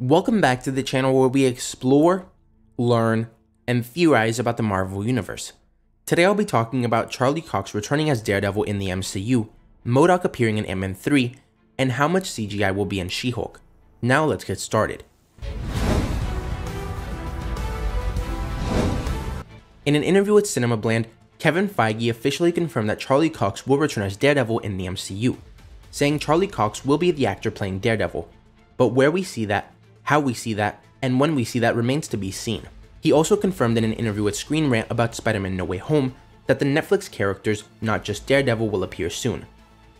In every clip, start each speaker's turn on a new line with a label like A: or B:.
A: Welcome back to the channel where we explore, learn, and theorize about the Marvel Universe. Today I'll be talking about Charlie Cox returning as Daredevil in the MCU, MODOK appearing in Ant-Man 3, and how much CGI will be in She-Hulk. Now let's get started. In an interview with Cinemablend, Kevin Feige officially confirmed that Charlie Cox will return as Daredevil in the MCU, saying Charlie Cox will be the actor playing Daredevil. But where we see that how we see that, and when we see that remains to be seen. He also confirmed in an interview with Screen Rant about Spider-Man No Way Home that the Netflix characters, not just Daredevil, will appear soon.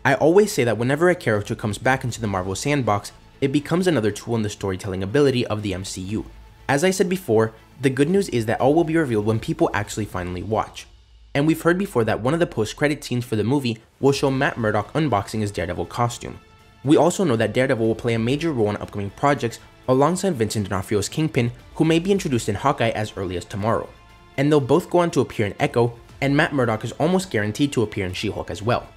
A: I always say that whenever a character comes back into the Marvel sandbox, it becomes another tool in the storytelling ability of the MCU. As I said before, the good news is that all will be revealed when people actually finally watch. And we've heard before that one of the post-credit scenes for the movie will show Matt Murdock unboxing his Daredevil costume. We also know that Daredevil will play a major role in upcoming projects alongside Vincent D'Onofrio's Kingpin, who may be introduced in Hawkeye as early as tomorrow. And they'll both go on to appear in Echo, and Matt Murdock is almost guaranteed to appear in She-Hulk as well.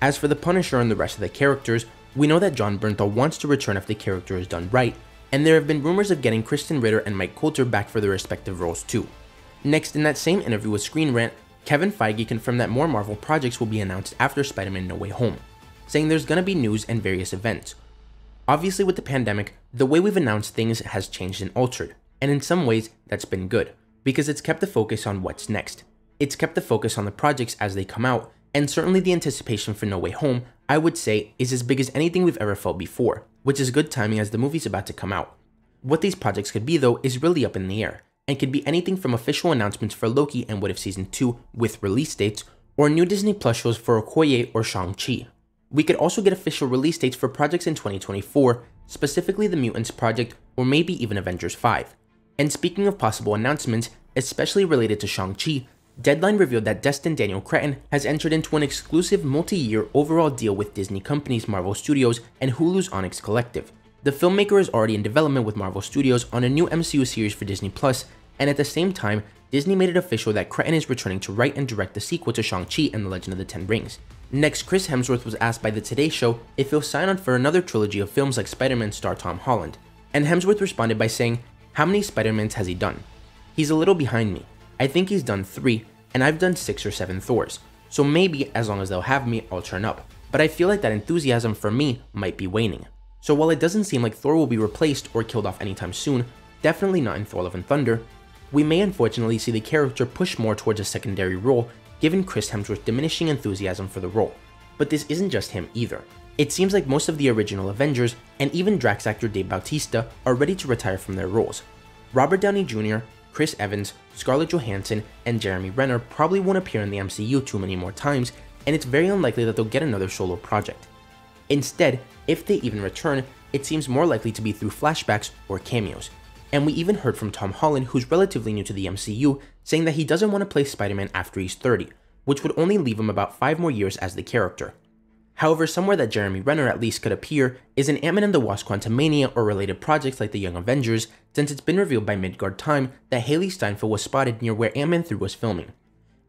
A: As for the Punisher and the rest of the characters, we know that Jon Bernthal wants to return if the character is done right, and there have been rumors of getting Krysten Ritter and Mike Colter back for their respective roles too. Next, in that same interview with Screen Rant, Kevin Feige confirmed that more Marvel projects will be announced after Spider-Man No Way Home, saying there's gonna be news and various events, Obviously, with the pandemic, the way we've announced things has changed and altered, and in some ways, that's been good, because it's kept the focus on what's next. It's kept the focus on the projects as they come out, and certainly the anticipation for No Way Home, I would say, is as big as anything we've ever felt before, which is good timing as the movie's about to come out. What these projects could be, though, is really up in the air, and could be anything from official announcements for Loki and What If Season 2 with release dates, or new Disney Plus shows for Okoye or Shang-Chi. We could also get official release dates for projects in 2024, specifically the Mutants project or maybe even Avengers 5. And speaking of possible announcements, especially related to Shang-Chi, Deadline revealed that Destin Daniel Cretton has entered into an exclusive multi-year overall deal with Disney Company's Marvel Studios and Hulu's Onyx Collective. The filmmaker is already in development with Marvel Studios on a new MCU series for Disney Plus, and at the same time, Disney made it official that Cretton is returning to write and direct the sequel to Shang-Chi and the Legend of the Ten Rings. Next, Chris Hemsworth was asked by The Today Show if he'll sign on for another trilogy of films like Spider-Man star Tom Holland, and Hemsworth responded by saying, how many Spider-Mans has he done? He's a little behind me. I think he's done three, and I've done six or seven Thors, so maybe as long as they'll have me, I'll turn up. But I feel like that enthusiasm for me might be waning. So while it doesn't seem like Thor will be replaced or killed off anytime soon, definitely not in Thor Love and Thunder, we may unfortunately see the character push more towards a secondary role given Chris Hemsworth's diminishing enthusiasm for the role. But this isn't just him either. It seems like most of the original Avengers, and even Drax actor Dave Bautista, are ready to retire from their roles. Robert Downey Jr., Chris Evans, Scarlett Johansson, and Jeremy Renner probably won't appear in the MCU too many more times, and it's very unlikely that they'll get another solo project. Instead, if they even return, it seems more likely to be through flashbacks or cameos, and we even heard from Tom Holland, who's relatively new to the MCU, saying that he doesn't want to play Spider-Man after he's 30, which would only leave him about 5 more years as the character. However, somewhere that Jeremy Renner at least could appear is in Ant-Man and the Wasp Quantumania or related projects like the Young Avengers, since it's been revealed by Midgard Time that Hailee Steinfeld was spotted near where Ant-Man 3 was filming.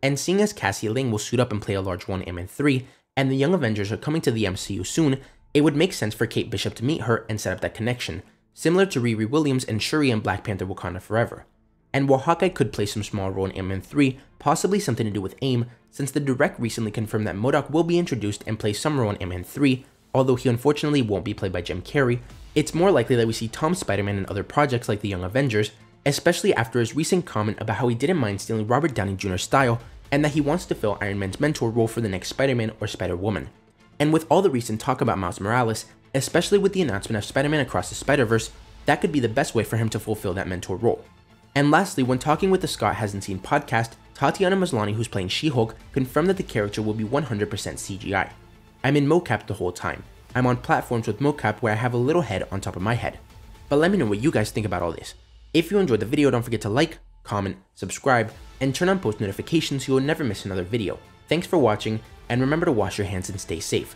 A: And seeing as Cassie Lang will suit up and play a large one Ant-Man 3, and the Young Avengers are coming to the MCU soon, it would make sense for Kate Bishop to meet her and set up that connection, similar to Riri Williams and Shuri in Black Panther Wakanda Forever. And while Hawkeye could play some small role in Ant-Man 3, possibly something to do with AIM, since the Direct recently confirmed that MODOK will be introduced and play some role in Ant-Man 3, although he unfortunately won't be played by Jim Carrey, it's more likely that we see Tom Spider-Man in other projects like the Young Avengers, especially after his recent comment about how he didn't mind stealing Robert Downey Jr.'s style and that he wants to fill Iron Man's mentor role for the next Spider-Man or Spider-Woman. And with all the recent talk about Miles Morales, especially with the announcement of Spider-Man Across the Spider-Verse, that could be the best way for him to fulfill that mentor role. And lastly, when talking with the Scott Hasn't Seen podcast, Tatiana Maslany, who's playing She-Hulk, confirmed that the character will be 100% CGI. I'm in mocap the whole time. I'm on platforms with mocap where I have a little head on top of my head. But let me know what you guys think about all this. If you enjoyed the video, don't forget to like, comment, subscribe, and turn on post notifications so you'll never miss another video. Thanks for watching, and remember to wash your hands and stay safe.